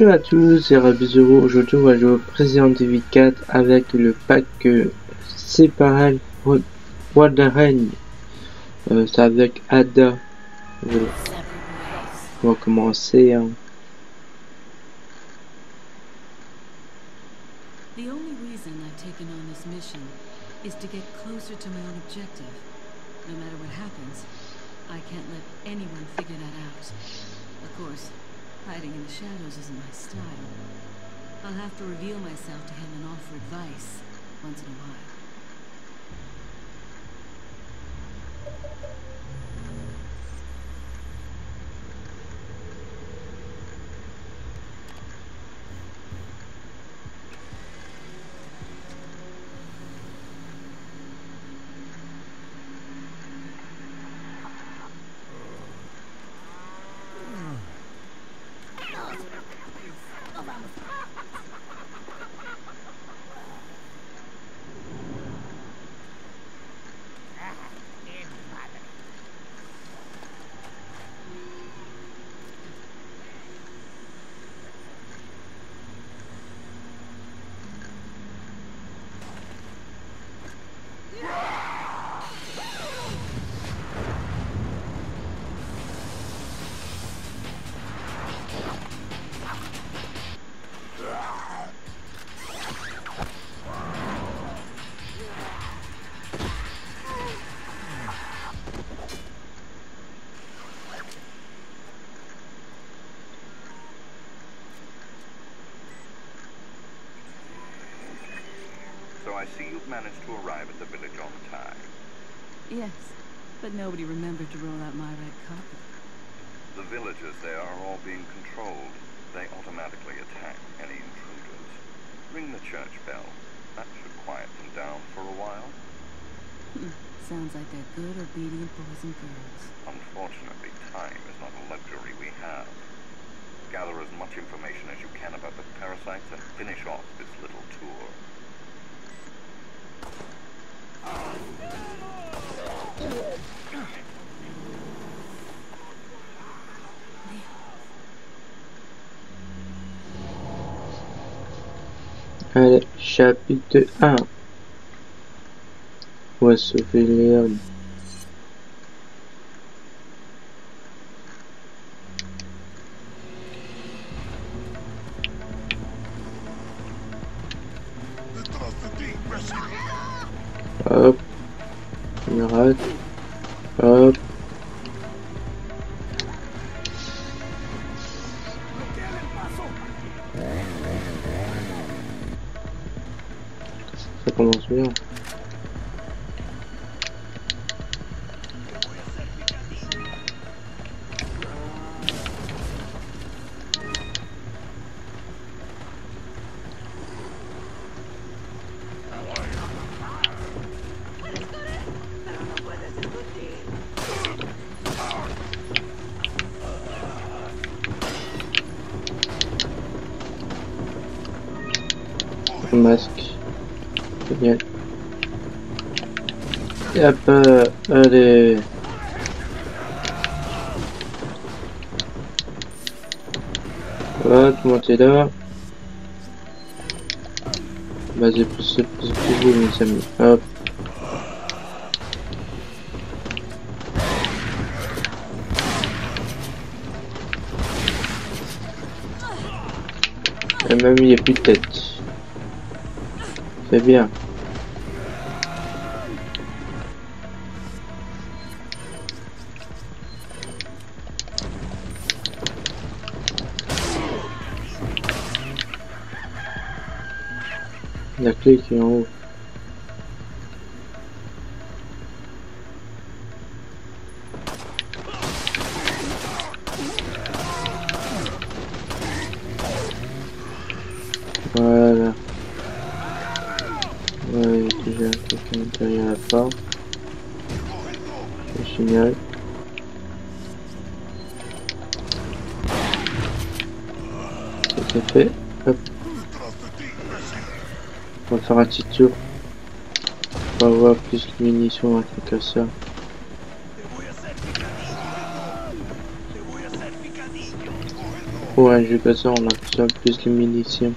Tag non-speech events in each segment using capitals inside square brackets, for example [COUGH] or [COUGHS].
Bonjour à tous, c'est Rabizuru. Aujourd'hui, on va jouer au Président Evil 4 avec le pack euh, Separal Wadarren. Euh, c'est avec Ada. Voilà. On va commencer. Hein. The only reason I've taken on this mission is to get to reveal myself to him and offer advice once in a while. Managed to arrive at the village on time. Yes, but nobody remembered to roll out my red carpet. The villagers there are all being controlled. They automatically attack any intruders. Ring the church bell. That should quiet them down for a while. Hmm, Sounds like they're good, obedient boys and girls. Unfortunately, time is not a luxury we have. Gather as much information as you can about the parasites and finish off this little tour. Allez, chapitre 1. On va sauver Léon. Masque. Hop, euh, allez. Voilà, tout là. Vas-y, poussez, poussez, poussez, mes amis. Hop. Et même il n'y a plus de tête. C'est bien. La clé qui est en haut. Ça. Un jeu comme ça, on a de plus de munitions.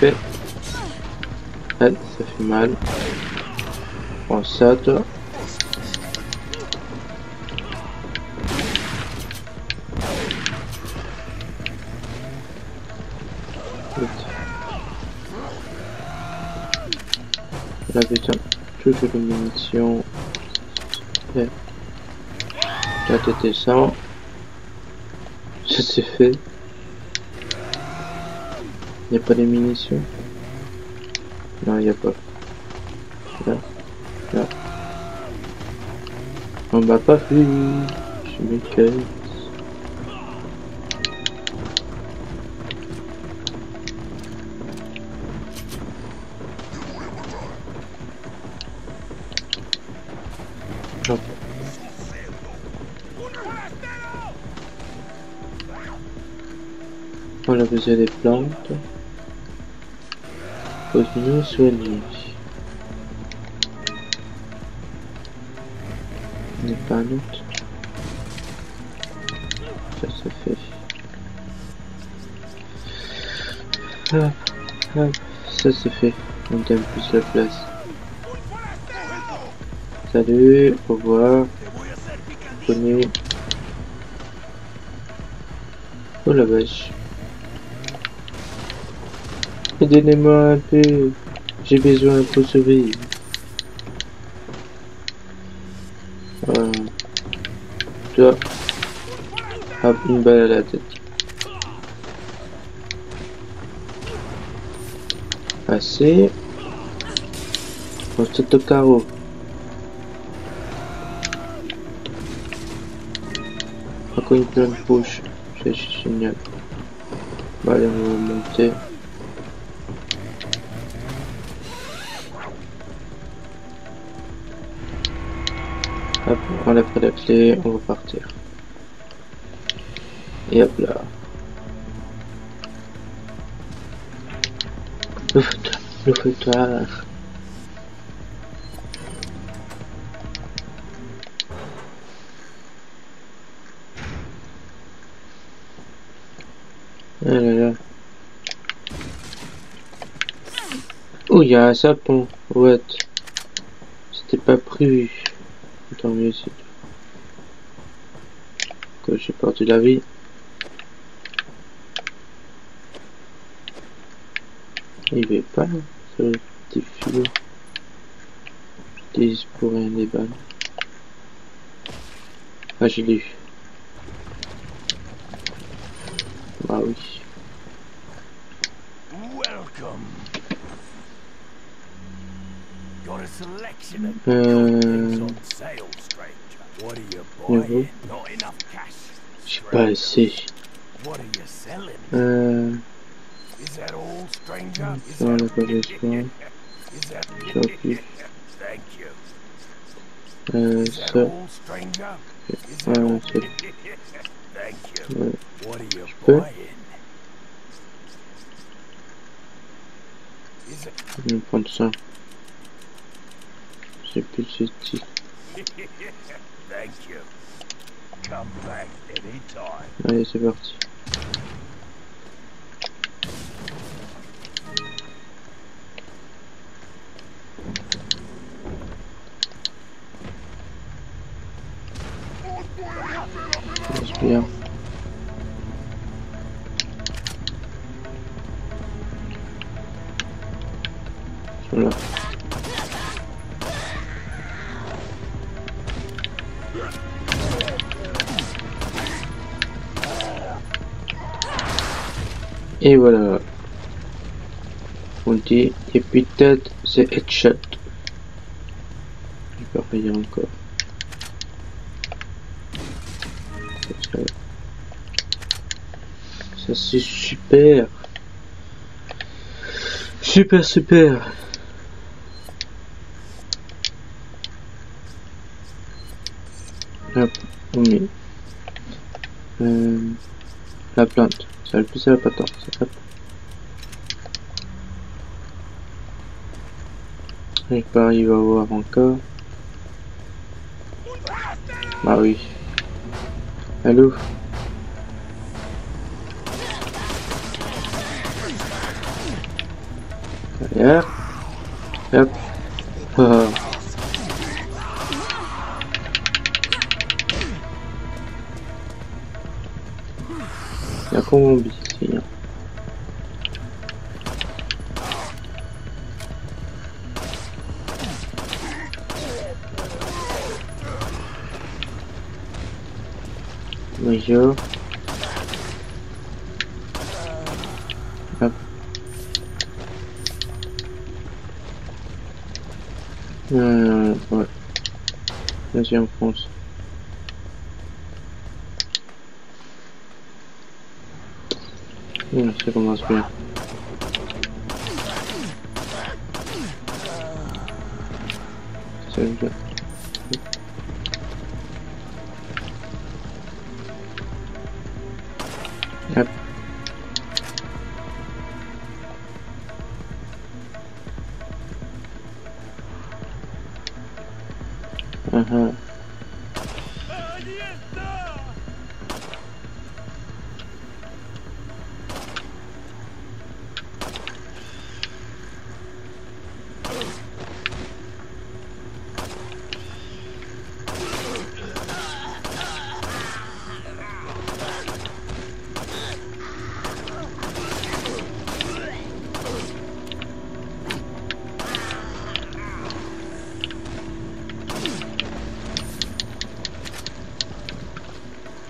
fait. ça fait mal. Prends ça, toi. Putain, toutes les munitions. Là, t'étais ça. Ça c'est fait. Il n'y a pas de munitions? Non, il n'y a pas. Là. Là. On m'a pas vu. Je m'éclate. Besoin des plantes. Nous soigner. n'est pas un. Ça se fait. Hop, hop, ça se fait. On donne plus la place. Salut, au revoir. Bonne Oh la vache. Aidez-moi un peu. J'ai besoin pour survivre. Euh, toi. Hop, une balle à la tête. Assez. On se au carreau. Encore une pleine bouche. C'est génial. Bon, allez, on va monter. On enlève la clé, on va partir. Et hop là. Ouvre-toi, ouvre-toi. Ah là. Oh, il y a un sapin. What? C'était pas prévu. Tant mieux si que j'ai perdu la vie. Il veut pas le petit filou. J'utilise pour rien des balles. Ah j'ai lu. Bah oui. Enough cash. J'ai pas assez. Euh, ça on you. Euh, ça. all, stranger? Is that Ah, all? c'est- Thank you. Ouais. You peux. Je vais prendre ça. J'ai plus de. Allez, c'est parti. Respire. Voilà. Et voilà. On dit, et puis peut-être c'est headshot. Je peux rien encore. Ça, c'est super. Super super. Hop, on met euh, la plante. Ça le plus à la patente. Hop. Donc par il va avoir encore. Bah oui. Ah, Allô Derrière. Hop. Oh. Bonjour. Euh, on fonce. Hum, ça commence bien. C'est bien. Hop.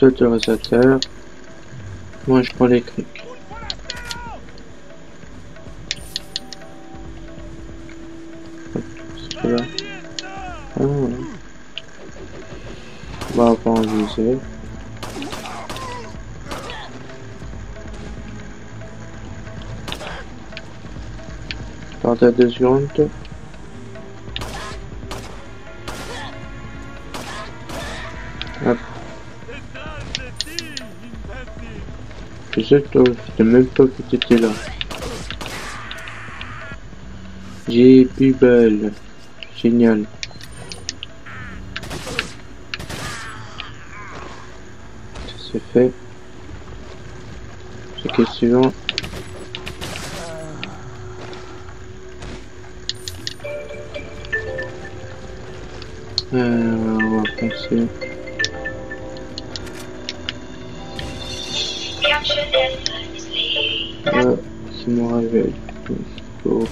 Autorisateur. Moi je prends les trucs. Là. Ah. Bah pas en viser. Deux secondes. Sais toi, sais même pas que t'étais là. J'ai plus belle. Génial. C'est fait. Que suivant. Euh, on va penser.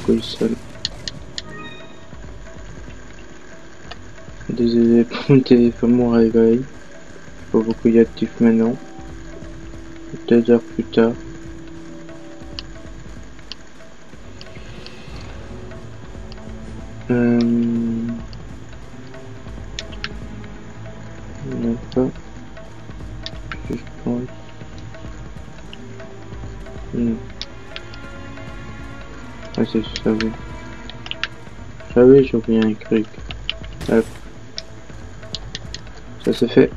Faut que seul. Désolé pour mon téléphone, mon réveil. Pas beaucoup y actif maintenant. Deux heures plus tard. Euh... Je pense. Ah, c'est ça, oui. Je savais, j'ai oublié un truc. Hop. Ça c'est fait.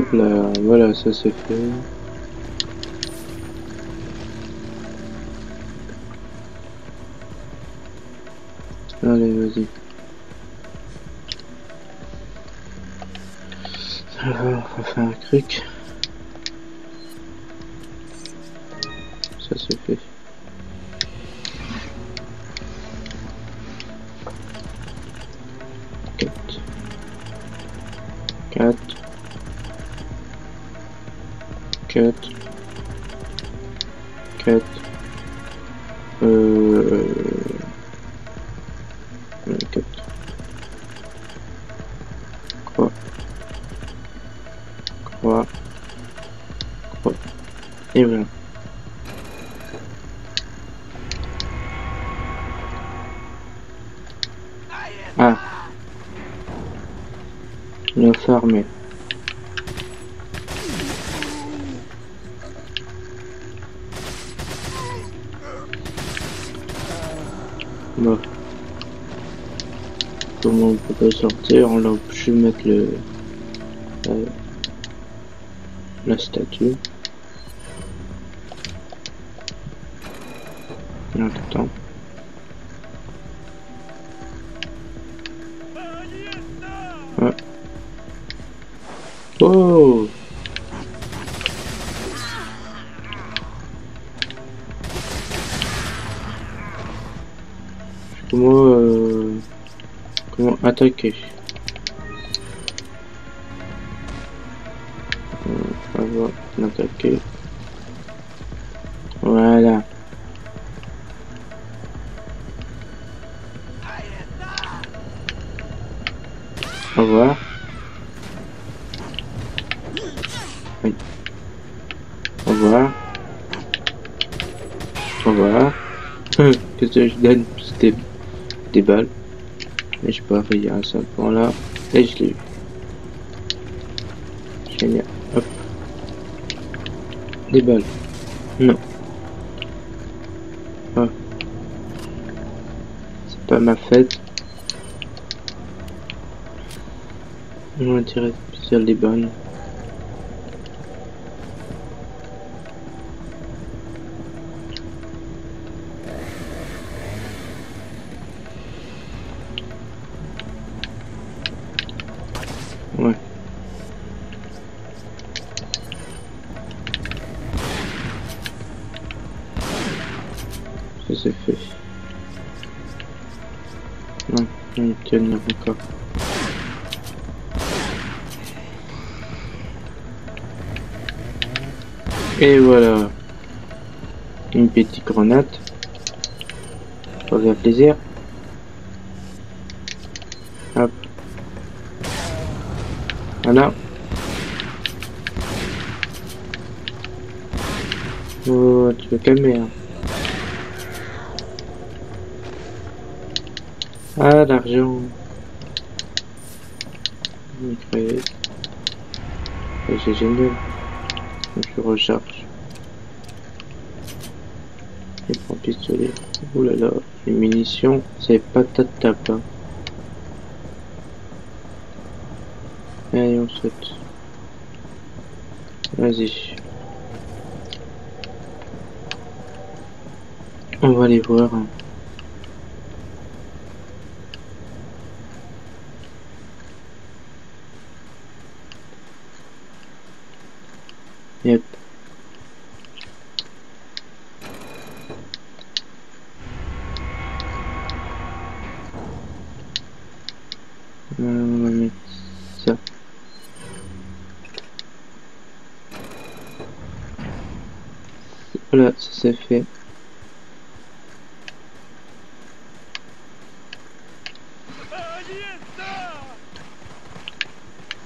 Voilà, ça c'est fait. Allez, vas-y. Alors, on va faire un truc. Ça c'est fait. Bah. Comment on peut pas sortir On a pu mettre le... La, la statue. Attends. Ouais. Oh attaquer On va l'attaquer. Voilà. Au revoir. Oui. Au revoir. Au revoir. [LAUGHS] Qu'est-ce que je donne C'était des balles. Mais je peux arriver à ce point-là. Et je l'ai eu. Génial. Hop. Des balles. Non. Ah. C'est pas ma fête. On va tirer spécial des balles. Ouais. Ça c'est fait. Non, on va tenir encore. Et voilà. Une petite grenade. Pour faire plaisir. Voilà. Oh, tu veux calmer. Hein. Ah, l'argent. C'est génial. Je recharge. Et prends pistolet. Ouh là là, les munitions, c'est patate tape. Hein. Allez, on saute. Vas-y. On va aller voir. Yep. Euh, on va mettre ça. Voilà, ça c'est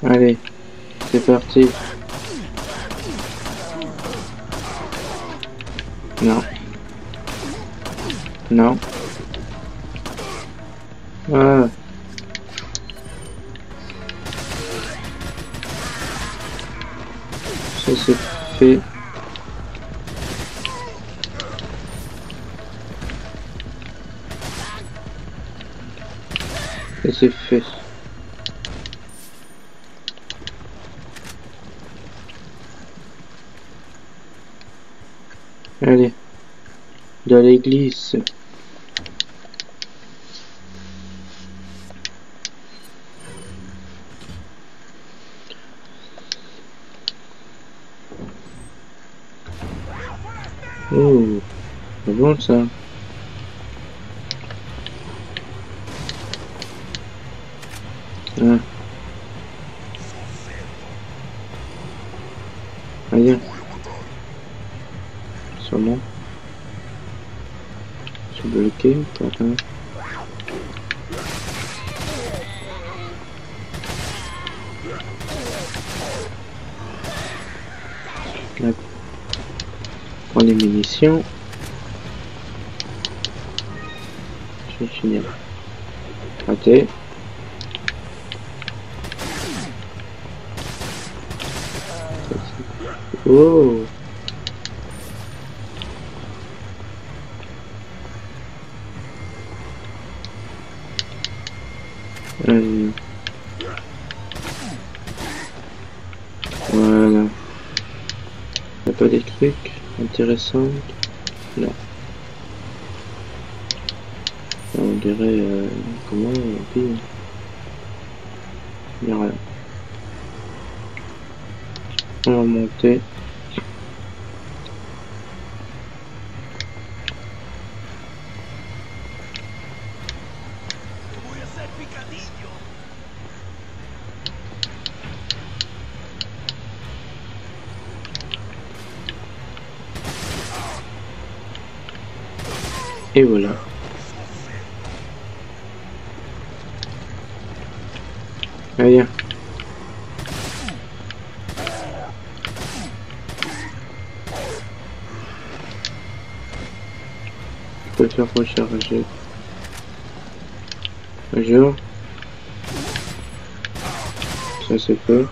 Allez, c'est parti. Non. Non. Ah. Ça c'est fait. Fait. Allez. De l'église. Oh, bon ça. Euh, Voilà. Y a pas des trucs intéressants Non. On dirait euh, comment on dit? Il y a rien. On va monter. Et voilà. Allez. Je peux faire recharger. Bonjour. Ça c'est peu.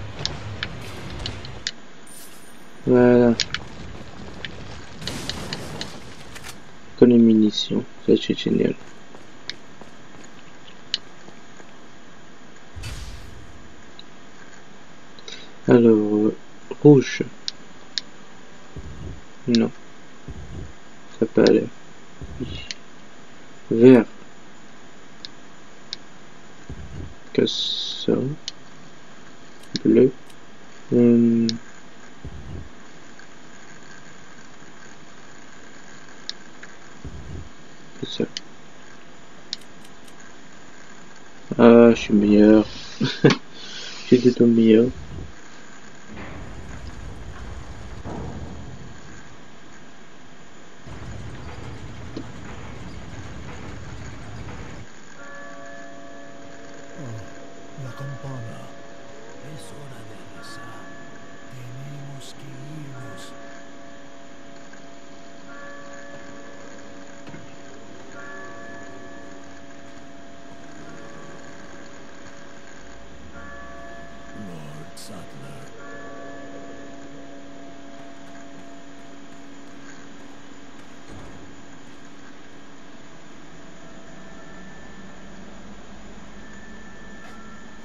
Voilà. Comme les c'est génial. Alors, rouge. Non. Ça peut aller. Vert. Que ça. Bleu. Hum. C'est ça. Ah, je suis meilleur. [LAUGHS] J'étais tout meilleur.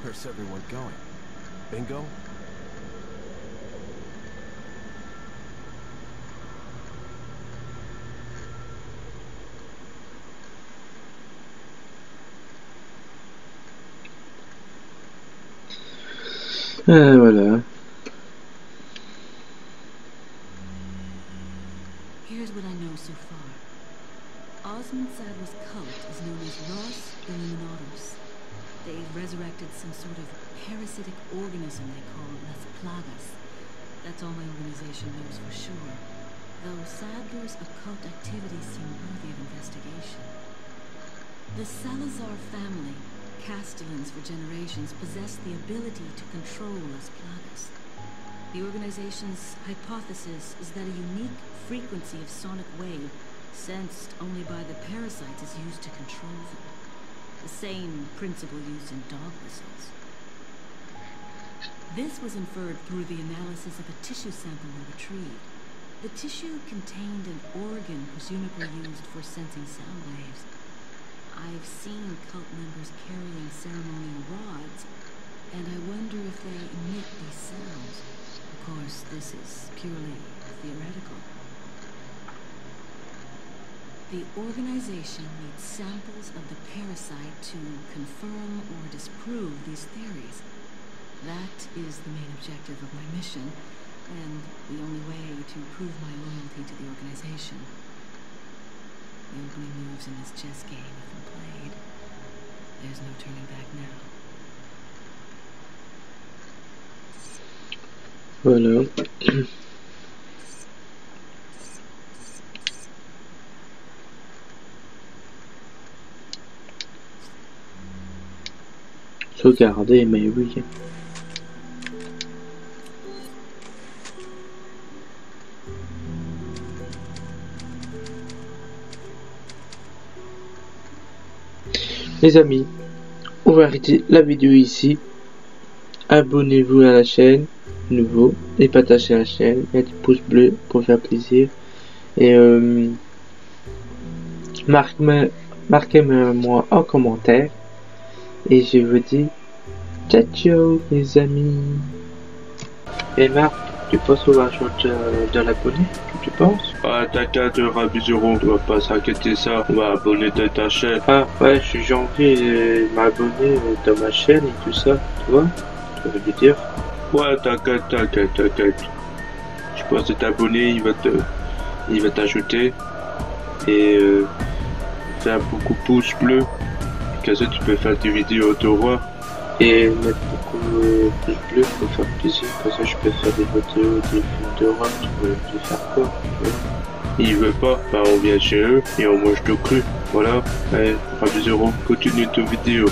Where's everyone going? Bingo? Ah, voilà. They call Las Plagas. That's all my organization knows for sure. Though Sadler's occult activities seem worthy of investigation. The Salazar family, Castellans for generations, possessed the ability to control Las Plagas. The organization's hypothesis is that a unique frequency of sonic wave, sensed only by the parasites, is used to control them. The same principle used in dog whistles. This was inferred through the analysis of a tissue sample we retrieved. The tissue contained an organ presumably used for sensing sound waves. I've seen cult members carrying ceremonial rods, and I wonder if they emit these sounds. Of course, this is purely theoretical. The organization needs samples of the parasite to confirm or disprove these theories. That is the main objective of my mission, and the only way to prove my loyalty to the organization. The opening moves in this chess game have been played. There's no turning back now. Voilà. [COUGHS] Sauvegarder, mais oui. Les amis, on va arrêter la vidéo ici. Abonnez-vous à la chaîne, nouveau, et partagez la chaîne, mettez pouce bleu pour faire plaisir. Et euh, marquez-moi en commentaire Et je vous dis ciao ciao les amis. Et Marc, tu penses qu'on va changer de l'abonné Tu penses? Ah, t'inquiète, Rabizero, on va pas s'inquiéter ça. On va abonner de ta chaîne. Ah ouais, je suis j'ai envie de m'abonner dans ma chaîne et tout ça, tu vois? Ça veut dire? Ouais, t'inquiète, t'inquiète, t'inquiète. Je pense que t'abonner, il va te, il va t'ajouter et euh, faire beaucoup pouce bleu. Et comme ça, tu peux faire des vidéos d'horreur. Et mettre beaucoup euh, plus bleu pour faire plaisir, comme ça je peux faire des vidéos, des films d'horreur, peux tu veux faire quoi tu vois Il veut pas, bah on vient chez eux et on mange tout cru. Voilà, allez, Rabizero, continue tes vidéos.